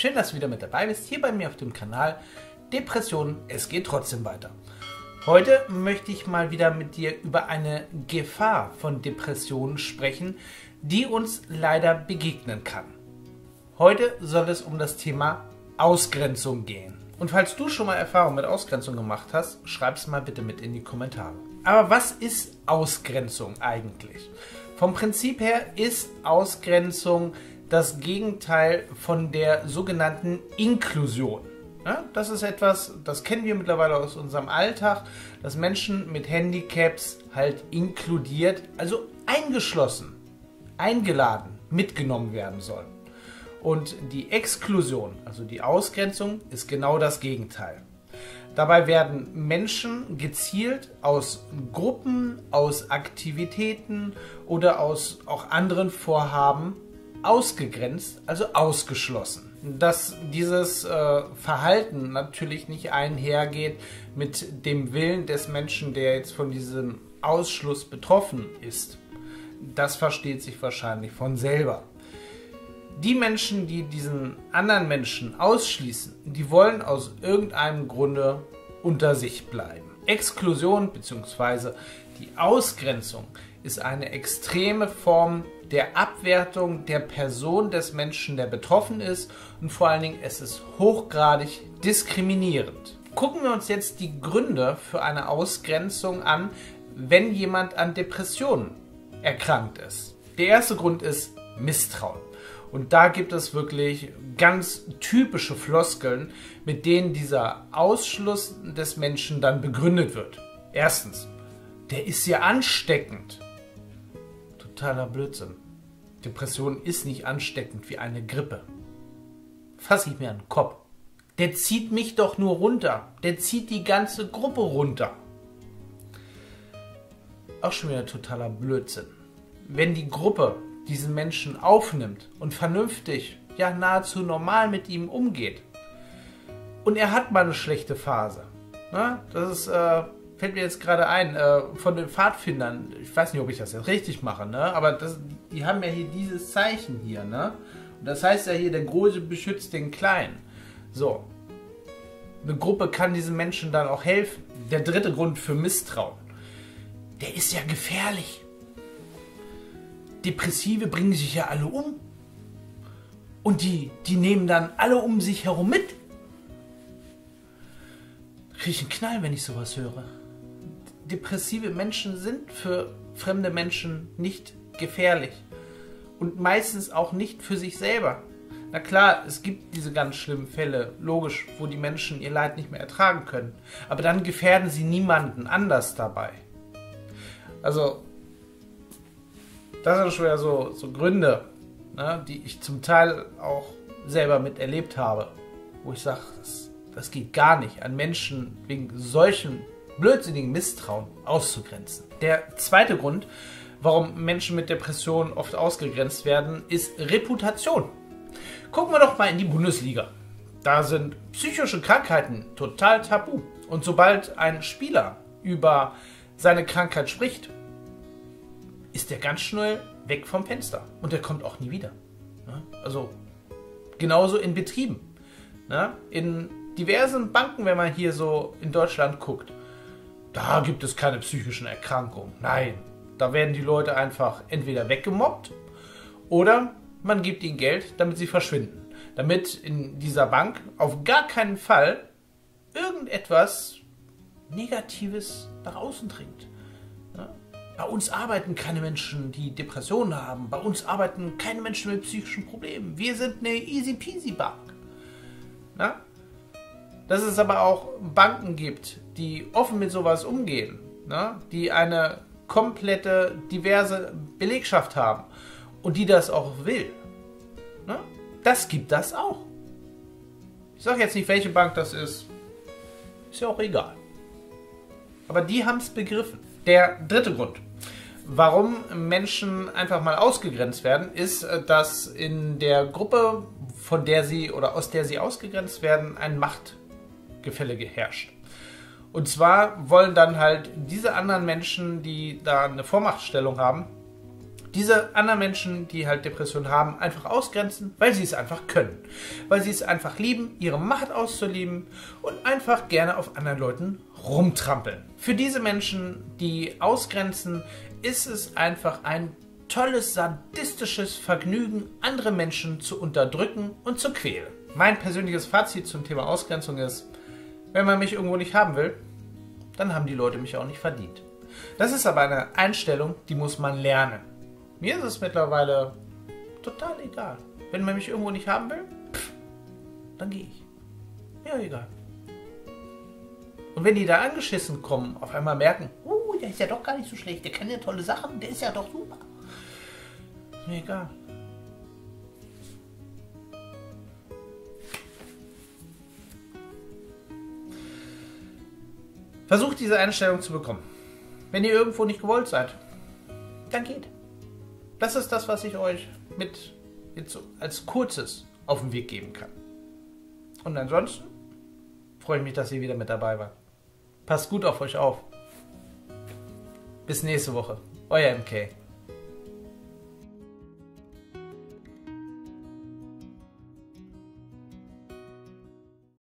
Schön, dass du wieder mit dabei bist, hier bei mir auf dem Kanal Depressionen, es geht trotzdem weiter. Heute möchte ich mal wieder mit dir über eine Gefahr von Depressionen sprechen, die uns leider begegnen kann. Heute soll es um das Thema Ausgrenzung gehen. Und falls du schon mal Erfahrung mit Ausgrenzung gemacht hast, schreib es mal bitte mit in die Kommentare. Aber was ist Ausgrenzung eigentlich? Vom Prinzip her ist Ausgrenzung das Gegenteil von der sogenannten Inklusion. Ja, das ist etwas, das kennen wir mittlerweile aus unserem Alltag, dass Menschen mit Handicaps halt inkludiert, also eingeschlossen, eingeladen, mitgenommen werden sollen. Und die Exklusion, also die Ausgrenzung, ist genau das Gegenteil. Dabei werden Menschen gezielt aus Gruppen, aus Aktivitäten oder aus auch anderen Vorhaben ausgegrenzt, also ausgeschlossen. Dass dieses äh, Verhalten natürlich nicht einhergeht mit dem Willen des Menschen, der jetzt von diesem Ausschluss betroffen ist. Das versteht sich wahrscheinlich von selber die Menschen, die diesen anderen Menschen ausschließen, die wollen aus irgendeinem Grunde unter sich bleiben. Exklusion bzw. die Ausgrenzung ist eine extreme Form der Abwertung der Person des Menschen, der betroffen ist und vor allen Dingen es ist hochgradig diskriminierend. Gucken wir uns jetzt die Gründe für eine Ausgrenzung an, wenn jemand an Depressionen erkrankt ist. Der erste Grund ist Misstrauen. Und da gibt es wirklich ganz typische Floskeln, mit denen dieser Ausschluss des Menschen dann begründet wird. Erstens, der ist ja ansteckend. Totaler Blödsinn. Depression ist nicht ansteckend wie eine Grippe. Fass ich mir an den Kopf. Der zieht mich doch nur runter. Der zieht die ganze Gruppe runter. Auch schon wieder totaler Blödsinn. Wenn die Gruppe diesen Menschen aufnimmt und vernünftig, ja nahezu normal mit ihm umgeht. Und er hat mal eine schlechte Phase. Ne? Das ist, äh, fällt mir jetzt gerade ein, äh, von den Pfadfindern, ich weiß nicht, ob ich das jetzt richtig mache, ne? aber das, die haben ja hier dieses Zeichen hier. Ne? Und das heißt ja hier, der Große beschützt den Kleinen. So. Eine Gruppe kann diesen Menschen dann auch helfen. Der dritte Grund für Misstrauen. Der ist ja gefährlich. Depressive bringen sich ja alle um. Und die, die nehmen dann alle um sich herum mit. Kriege ich einen Knall, wenn ich sowas höre. Depressive Menschen sind für fremde Menschen nicht gefährlich. Und meistens auch nicht für sich selber. Na klar, es gibt diese ganz schlimmen Fälle, logisch, wo die Menschen ihr Leid nicht mehr ertragen können. Aber dann gefährden sie niemanden anders dabei. Also das sind schon wieder so, so Gründe, ne, die ich zum Teil auch selber miterlebt habe, wo ich sage, das, das geht gar nicht, an Menschen wegen solchen blödsinnigen Misstrauen auszugrenzen. Der zweite Grund, warum Menschen mit Depressionen oft ausgegrenzt werden, ist Reputation. Gucken wir doch mal in die Bundesliga. Da sind psychische Krankheiten total tabu. Und sobald ein Spieler über seine Krankheit spricht, ist der ganz schnell weg vom Fenster. Und der kommt auch nie wieder. Also genauso in Betrieben. In diversen Banken, wenn man hier so in Deutschland guckt, da gibt es keine psychischen Erkrankungen. Nein, da werden die Leute einfach entweder weggemobbt oder man gibt ihnen Geld, damit sie verschwinden. Damit in dieser Bank auf gar keinen Fall irgendetwas Negatives nach außen dringt. Bei uns arbeiten keine Menschen, die Depressionen haben. Bei uns arbeiten keine Menschen mit psychischen Problemen. Wir sind eine easy peasy Bank. Na? Dass es aber auch Banken gibt, die offen mit sowas umgehen, na? die eine komplette, diverse Belegschaft haben und die das auch will. Na? Das gibt das auch. Ich sage jetzt nicht, welche Bank das ist. Ist ja auch egal. Aber die haben es begriffen. Der dritte Grund warum Menschen einfach mal ausgegrenzt werden, ist, äh, dass in der Gruppe, von der sie oder aus der sie ausgegrenzt werden, ein Machtgefälle herrscht. Und zwar wollen dann halt diese anderen Menschen, die da eine Vormachtstellung haben, diese anderen Menschen, die halt Depressionen haben, einfach ausgrenzen, weil sie es einfach können. Weil sie es einfach lieben, ihre Macht auszuleben und einfach gerne auf anderen Leuten rumtrampeln. Für diese Menschen, die ausgrenzen, ist es einfach ein tolles sadistisches Vergnügen, andere Menschen zu unterdrücken und zu quälen. Mein persönliches Fazit zum Thema Ausgrenzung ist, wenn man mich irgendwo nicht haben will, dann haben die Leute mich auch nicht verdient. Das ist aber eine Einstellung, die muss man lernen. Mir ist es mittlerweile total egal. Wenn man mich irgendwo nicht haben will, pff, dann gehe ich. Ja, egal. Und wenn die da angeschissen kommen, auf einmal merken, uh, der ist ja doch gar nicht so schlecht, der kann ja tolle Sachen, der ist ja doch super. Mir egal. Versucht diese Einstellung zu bekommen. Wenn ihr irgendwo nicht gewollt seid, dann geht. Das ist das, was ich euch mit als kurzes auf den Weg geben kann. Und ansonsten freue ich mich, dass ihr wieder mit dabei wart. Passt gut auf euch auf. Bis nächste Woche. Euer MK.